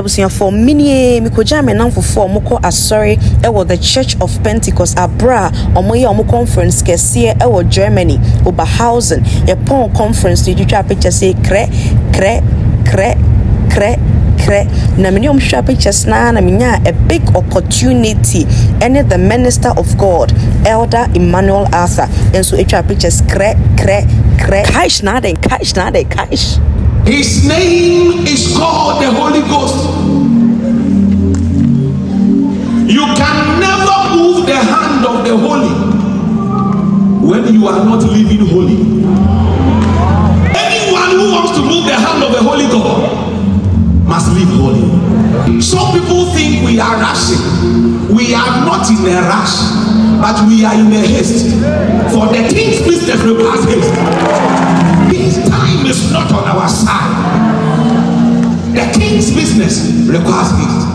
abusuafoɔ minie mikogya me namfofoɔ a wɔkɔ asɔre ɛwɔ the church of pentecost. Abra a wɔyɛ wɔn conference kɛseɛ ɛwɔ germany. Oberhausen yɛpɔn conference no yɛtwitwa picture sɛ krɛ krɛ krɛ krɛ krɛ. Na mene ɔm hwɛ pictures naa na menya a big opportunity. Ɛne the minister of god elder emmanuel arthur nso atwa pictures krɛ krɛ krɛ. Kaish na adɛn kaish na adɛn kaish. His name is called never move the hand of the holy when you are not living holy. Anyone who wants to move the hand of the Holy God must live holy. Some people think we are rushing. We are not in a rush, but we are in a haste. For the king's business requires haste. His time is not on our side. The king's business requires haste.